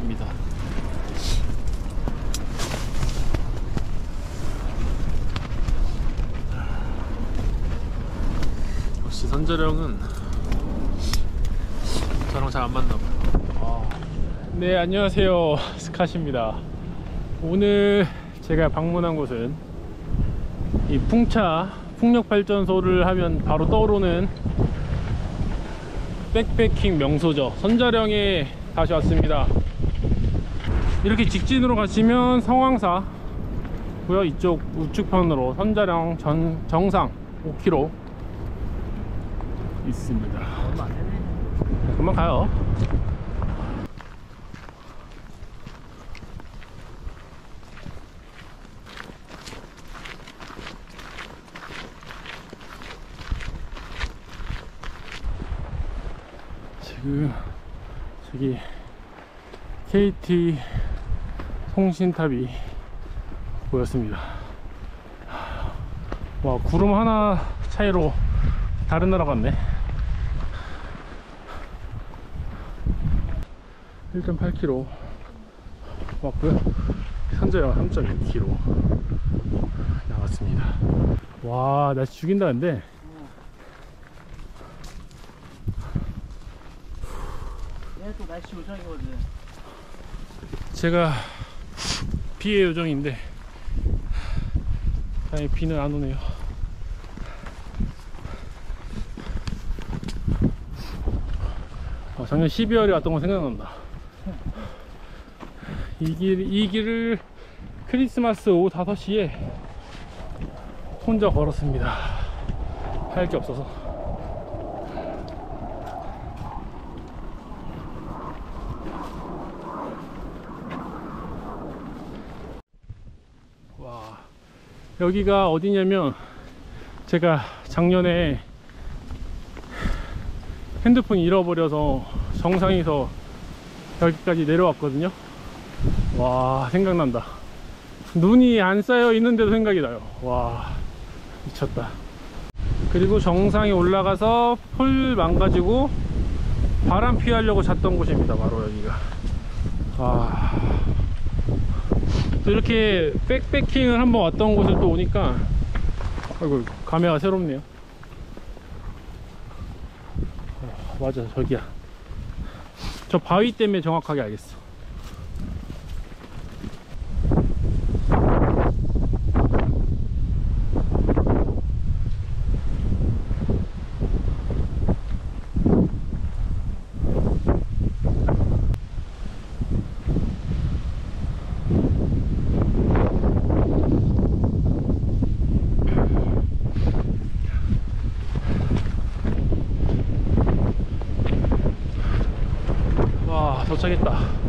없습니다. 역시 선재령은 저랑 잘 안 맞나 봐요. 아. 네, 안녕하세요. 스카시입니다. 오늘 제가 방문한 곳은 이 풍차 풍력발전소를 하면 바로 떠오르는 백패킹 명소죠. 선자령에 다시 왔습니다. 이렇게 직진으로 가시면 성황사 고요 이쪽 우측편으로 선자령 전, 정상 5km 있습니다. 되네. 금방 가요. 지금 저기 KT 송신탑이 보였습니다. 와 구름 하나 차이로 다른 나라 같네. 1.8km 왔고요 현재가 3.6km 나왔습니다 와 날씨 죽인다 근데 얘또 날씨 요정이거든. 제가 비의 요정인데 다행히 비는 안 오네요. 아, 작년 12월에 왔던 거 생각난다. 이, 길, 이 길을 크리스마스 오후 5시에 혼자 걸었습니다. 할 게 없어서 와 여기가 어디냐면 제가 작년에 핸드폰 잃어버려서 정상에서 여기까지 내려왔거든요. 와 생각난다. 눈이 안 쌓여 있는데도 생각이 나요. 와 미쳤다. 그리고 정상에 올라가서 폴 망가지고 바람 피하려고 잤던 곳입니다 바로 여기가. 아. 또 이렇게 백패킹을 한번 왔던 곳을 또 오니까 아이고 감회가 새롭네요. 어, 맞아 저기야. 저 바위 때문에 정확하게 알겠어 와 도착했다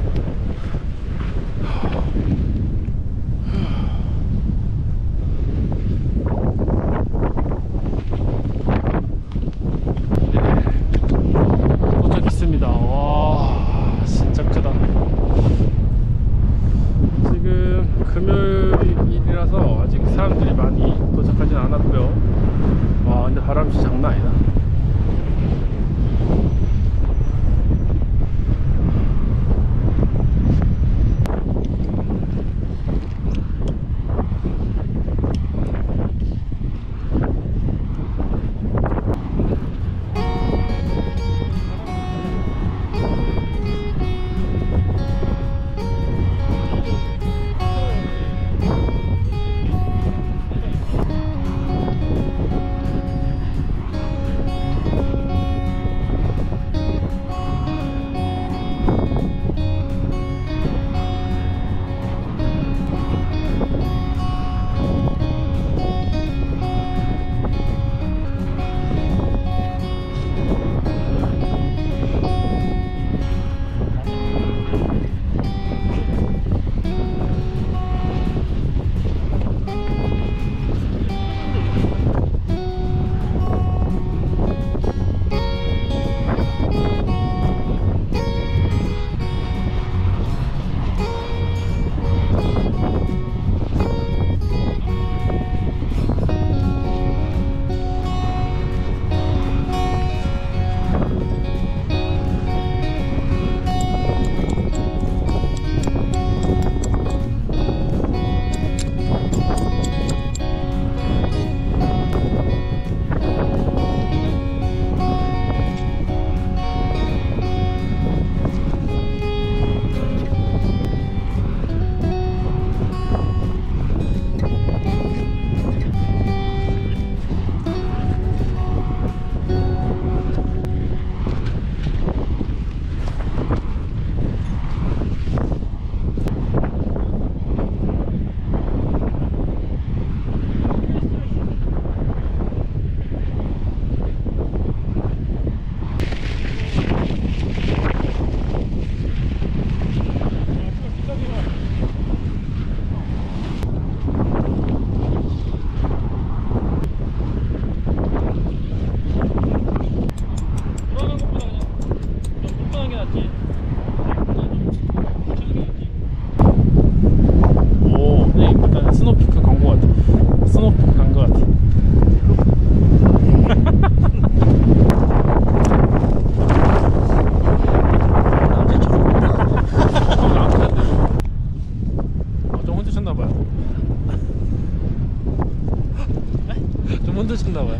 dışında var.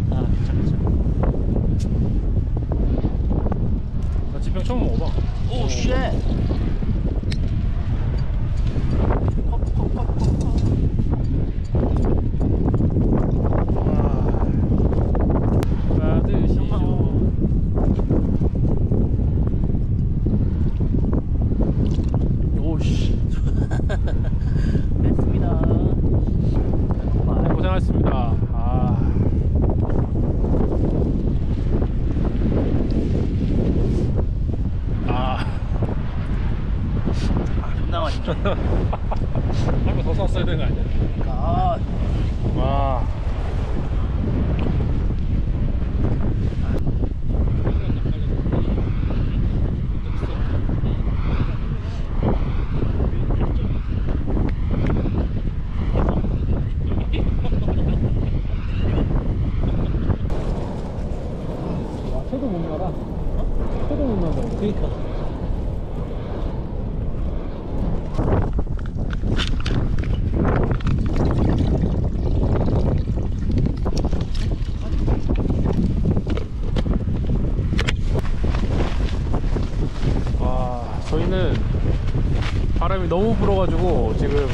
한번 더 샀어야 되는 거 아니야? 아. 아, 어? 그러니까 와 와, 새도 그러니까. 너무 불어가지고 지금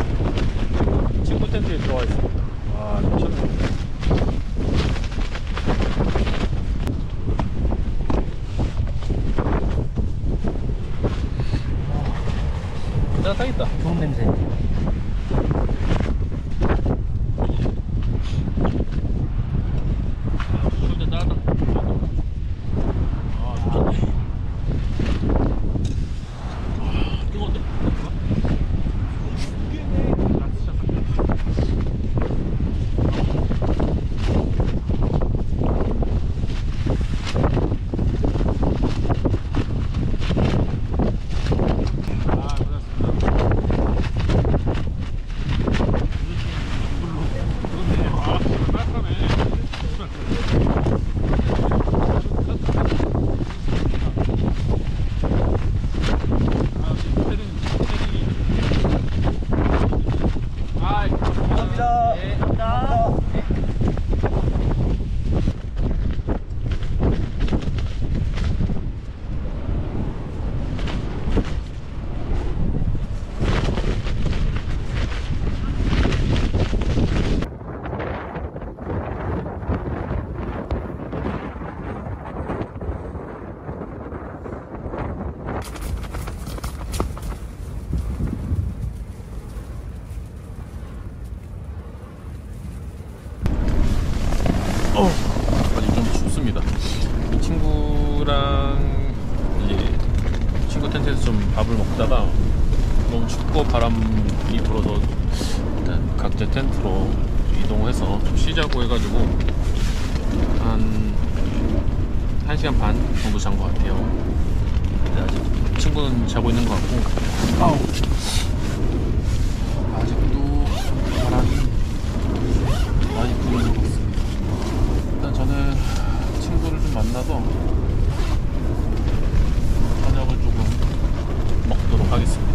하겠습니다.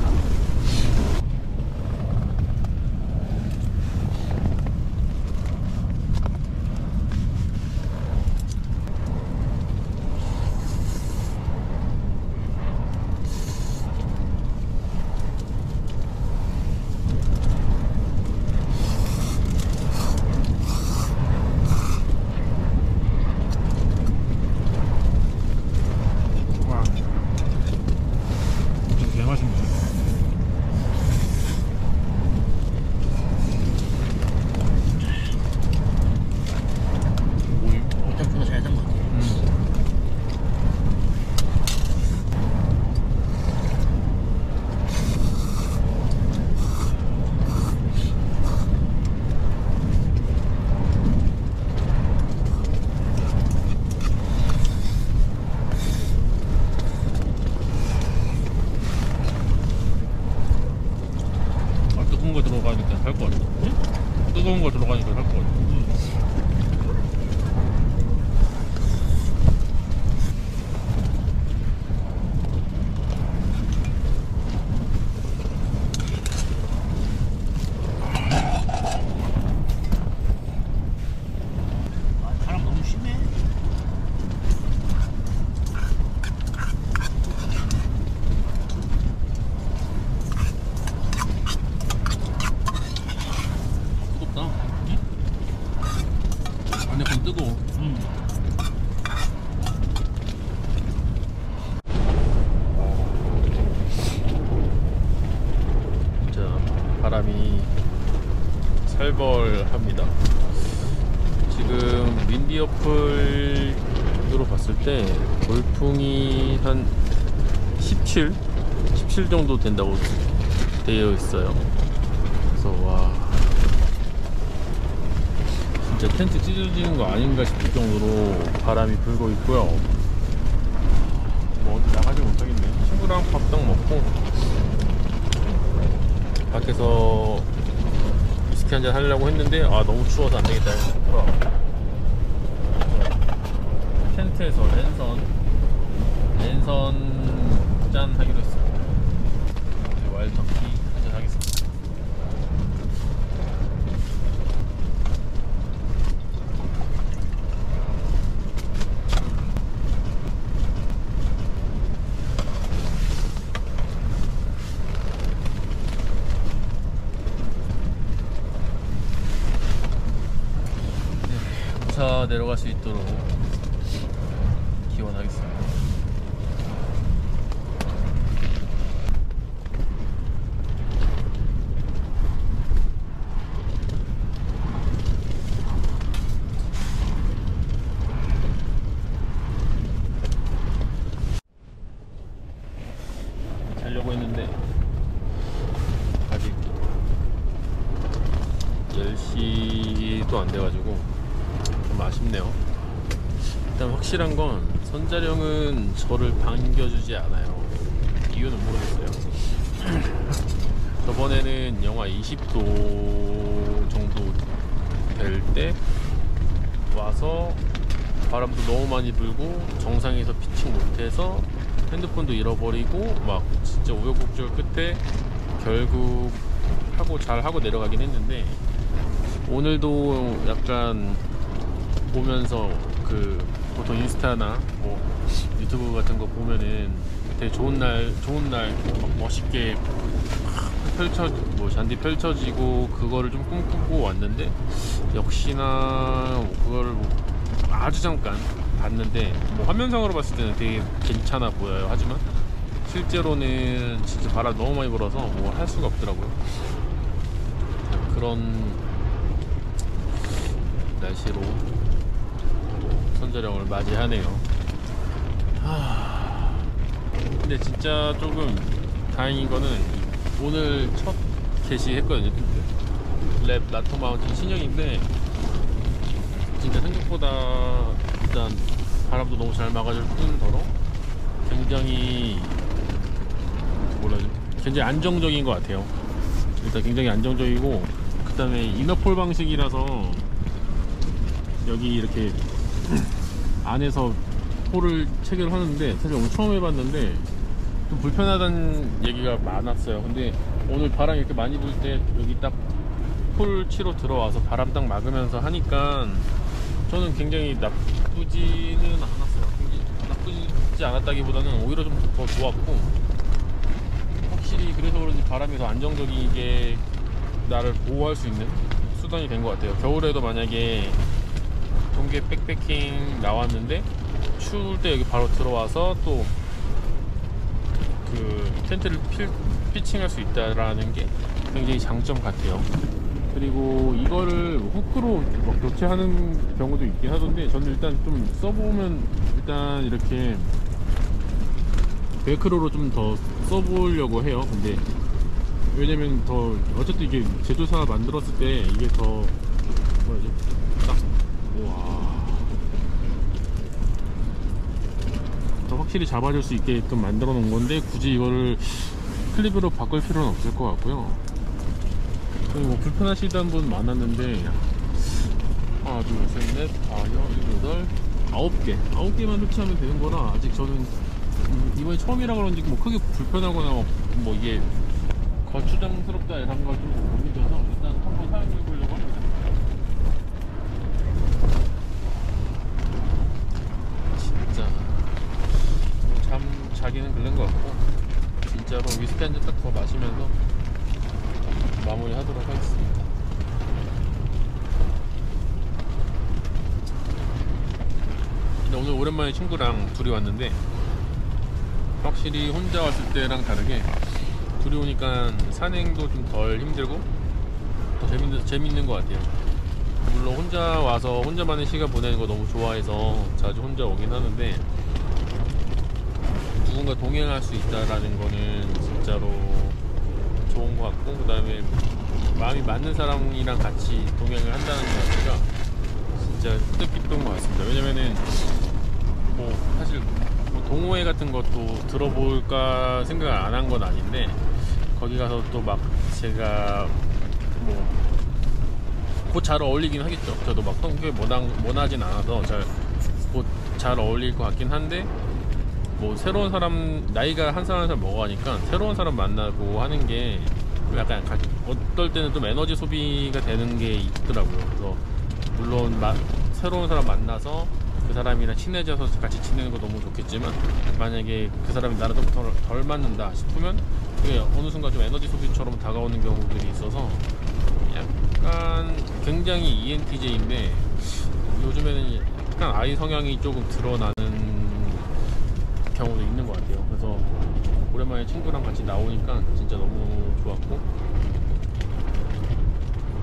출발합니다. 지금 윈디 어플로 봤을 때 돌풍이 한 17? 17 정도 된다고 되어 있어요. 그래서 와 진짜 텐트 찢어지는 거 아닌가 싶을 정도로 바람이 불고 있고요. 뭐 어디 나가지 못하겠네. 친구랑 밥딱 먹고 밖에서 위스키 한잔 하려고 했는데 아 너무 추워서 안 되겠다. 돌아왔고 텐트에서 랜선. 랜선 짠 하기로 했습니다. 이제 와일드 터키 한잔 하겠습니다. 무사 내려갈 수 있도록 기원하겠습니다. 자려고 했는데 아직 10시도 안 돼가지고 좀 아쉽네요. 일단 확실한 건 선자령은 저를 반겨주지 않아요. 이유는 모르겠어요. 저번에는 영하 20도 정도 될 때 와서 바람도 너무 많이 불고 정상에서 피칭 못해서 핸드폰도 잃어버리고 막 진짜 우여곡절 끝에 결국 하고 잘 하고 내려가긴 했는데 오늘도 약간 보면서 그 보통 인스타나 뭐 유튜브 같은 거 보면은 되게 좋은 날 좋은 날막 멋있게 펼쳐 뭐 잔디 펼쳐지고 그거를 좀 꿈꾸고 왔는데 역시나 뭐 그거를 뭐 아주 잠깐 봤는데 뭐 화면상으로 봤을 때는 되게 괜찮아 보여요. 하지만 실제로는 진짜 바람 너무 많이 불어서 뭐 할 수가 없더라고요. 그런 날씨로 선자령을 맞이하네요. 하... 근데 진짜 조금 다행인 거는 오늘 첫 게시했거든요. 랩 라토 마운틴 신형인데 진짜 생각보다 일단 바람도 너무 잘 막아줄 뿐더러 굉장히 뭐라 되지? 굉장히 안정적인 것 같아요. 일단 굉장히 안정적이고 그 다음에 이너폴 방식이라서 여기 이렇게 안에서 폴을 체결하는데 사실 오늘 처음 해봤는데 좀 불편하다는 얘기가 많았어요. 근데 오늘 바람이 이렇게 많이 불 때 여기 딱 폴 치러 들어와서 바람 딱 막으면서 하니까 저는 굉장히 나쁘지는 않았어요. 굉장히 나쁘지 않았다기보다는 오히려 좀 더 좋았고 확실히 그래서 그런지 바람이 더 안정적이게 나를 보호할 수 있는 수단이 된 것 같아요. 겨울에도 만약에 동계 백패킹 나왔는데 추울 때 여기 바로 들어와서 또 그 텐트를 필, 피칭할 수 있다라는 게 굉장히 장점 같아요. 그리고 이거를 후크로 막 교체하는 경우도 있긴 하던데 저는 일단 좀 써보면 일단 이렇게 벨크로로 좀 더 써보려고 해요. 근데 왜냐면 더 어쨌든 이게 제조사 만들었을 때 이게 더더 확실히 잡아줄 수 있게끔 만들어 놓은 건데 굳이 이거를 클립으로 바꿀 필요는 없을 것 같고요. 뭐 불편하시다는 분 많았는데 하나 둘셋넷 다섯 여덟 아홉 개. 아홉 개만 설치하면 되는 거라 아직 저는 음, 이번에 처음이라 그런지 뭐 크게 불편하거나 뭐 이게 거추장스럽다 이런 걸좀못 느껴서 일단 한번 사용해 보려고 합니다 진짜 잠 자기는 그런 것 같고 진짜로 위스키 한 잔 딱 더 마시면서 마무리 하도록 하겠습니다. 근데 오늘 오랜만에 친구랑 둘이 왔는데 확실히 혼자 왔을 때랑 다르게 둘이 오니까 산행도 좀 덜 힘들고 더 재밌는 재밌는 것 같아요. 물론 혼자 와서 혼자만의 시간 보내는 거 너무 좋아해서 자주 혼자 오긴 하는데 누군가 동행할 수 있다라는 거는 진짜로 좋은 것 같고 그 다음에 마음이 맞는 사람이랑 같이 동행을 한다는 것 자체가 진짜 뜻깊은 것 같습니다. 왜냐면은 뭐 사실 뭐 동호회 같은 것도 들어볼까 생각을 안 한 건 아닌데 거기 가서 또 막 제가 뭐 곧잘 어울리긴 하겠죠. 저도 막 성격이 모난, 모나진 않아서 잘 곧 잘 어울릴 것 같긴 한데 뭐 새로운 사람 나이가 한살한살 먹어가니까 새로운 사람 만나고 하는 게 약간 가- 어떨 때는 좀 에너지 소비가 되는 게 있더라고요. 그래서 물론 마- 새로운 사람 만나서 그 사람이랑 친해져서 같이 지내는 거 너무 좋겠지만 만약에 그 사람이 나랑 좀 덜, 덜 맞는다 싶으면 그게 어느 순간 좀 에너지 소비처럼 다가오는 경우들이 있어서 약간 굉장히 ENTJ인데 요즘에는 약간 아이 성향이 조금 드러나는 경우도 있는 것 같아요. 그래서 오랜만에 친구랑 같이 나오니까 진짜 너무 좋았고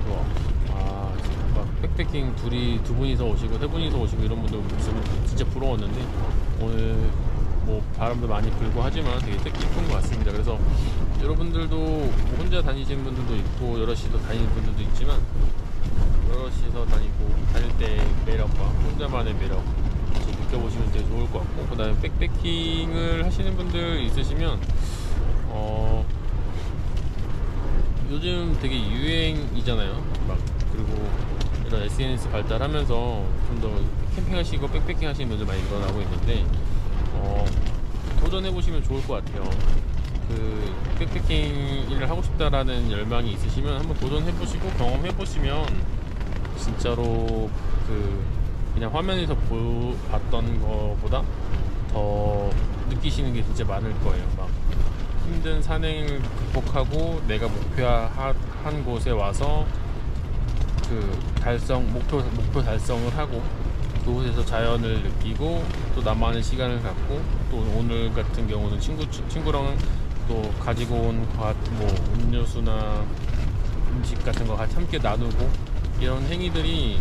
좋아. 아, 막 백패킹 둘이 두 분이서 오시고 세 분이서 오시고 이런 분들 모습은 진짜 부러웠는데 오늘 뭐 바람도 많이 불고 하지만 되게 뜻깊은 것 같습니다. 그래서 여러분들도 뭐 혼자 다니시는 분들도 있고 여럿이서 다니는 분들도 있지만 여럿이서 다니고 다닐 때 매력과 혼자만의 매력 느껴보시면 되게 좋을 것 같고 그 다음에 백패킹을 하시는 분들 있으시면 어 요즘 되게 유행이잖아요. 막 그리고 이런 SNS 발달하면서 좀 더 캠핑하시고 백패킹 하시는 분들 많이 일어나고 있는데 어 도전해 보시면 좋을 것 같아요. 그 백패킹 일을 하고 싶다라는 열망이 있으시면 한번 도전해 보시고 경험해 보시면 진짜로 그 그냥 화면에서 보, 봤던 거보다 더 느끼시는 게 진짜 많을 거예요. 막 힘든 산행을 극복하고 내가 목표한 곳에 와서 그 달성 목표 목표 달성을 하고 그곳에서 자연을 느끼고 또 나만의 시간을 갖고 또 오늘 같은 경우는 친구 친구랑 또 가지고 온뭐 음료수나 음식 같은 거 같이 함께 나누고 이런 행위들이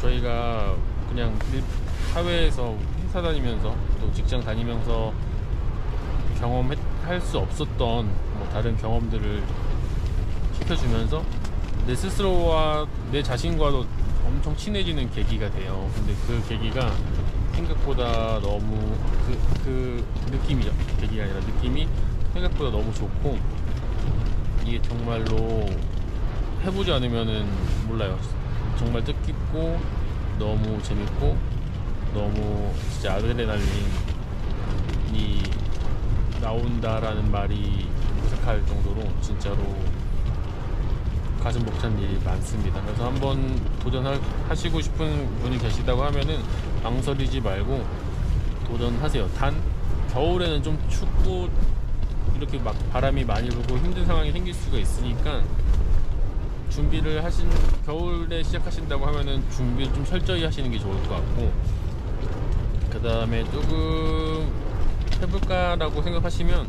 저희가 그냥 일- 사회에서 회사 다니면서 또 직장 다니면서 경험할 수 없었던 뭐 다른 경험들을 시켜주면서 내 스스로와 내 자신과도 엄청 친해지는 계기가 돼요. 근데 그 계기가 생각보다 너무 그, 그 느낌이죠. 계기가 아니라 느낌이 생각보다 너무 좋고 이게 정말로 해보지 않으면은 몰라요. 정말 뜻깊고 너무 재밌고 너무 진짜 아드레날린이 나온다라는 말이 무색할 정도로 진짜로 가슴 벅찬 일이 많습니다. 그래서 한번 도전하시고 싶은 분이 계시다고 하면은 망설이지 말고 도전하세요. 단 겨울에는 좀 춥고 이렇게 막 바람이 많이 불고 힘든 상황이 생길 수가 있으니까 준비를 하신 겨울에 시작하신다고 하면은 준비를 좀 철저히 하시는 게 좋을 것 같고 그 다음에 조금 해볼까라고 생각하시면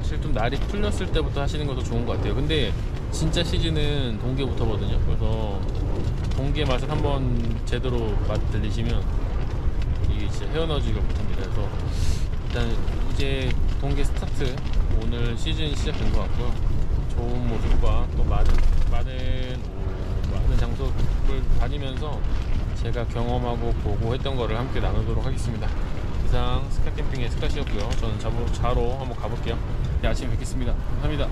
사실 좀 날이 풀렸을 때부터 하시는 것도 좋은 것 같아요. 근데 진짜 시즌은 동계부터거든요. 그래서 동계 맛을 한번 제대로 맛 들리시면 이게 진짜 헤어나오지가 못합니다. 그래서 일단 이제 동계 스타트 오늘 시즌 시작된 것 같고요. 좋은 모습과 또 많은 많은 오, 많은 장소를 다니면서 제가 경험하고 보고 했던 거를 함께 나누도록 하겠습니다. 이상 스카캠핑의 스카시였고요. 저는 자로, 자로 한번 가볼게요. 네, 아침에 뵙겠습니다. 감사합니다.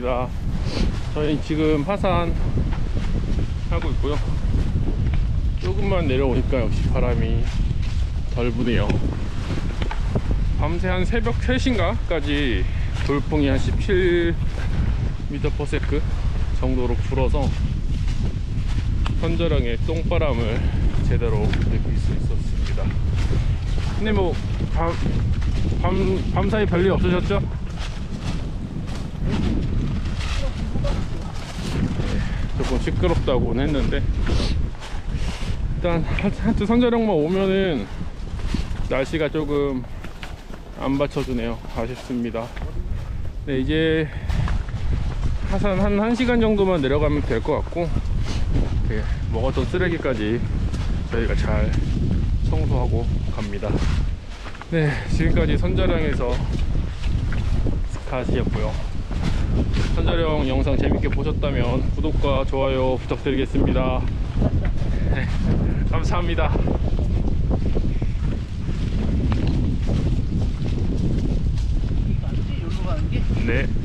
스카시입니다. 저희 지금 하산 하고 있고요. 조금만 내려오니까 역시 바람이 덜 부네요. 밤새 한 새벽 3시인가까지 돌풍이 한 17m per 정도로 불어서 선저령의 똥바람을 제대로 느낄 수 있었습니다. 근데 뭐 밤, 밤, 밤사이 별일 없으셨죠? 조금 시끄럽다고는 했는데 일단 하- 하여튼 선저령만 오면은 날씨가 조금 안 받쳐주네요. 아쉽습니다. 네 이제 하산 한 1시간 정도만 내려가면 될 것 같고 네, 먹었던 쓰레기까지 저희가 잘 청소하고 갑니다. 네 지금까지 선자령에서 스카시였고요 선자령 영상 재밌게 보셨다면 구독과 좋아요 부탁드리겠습니다. 네, 감사합니다? 네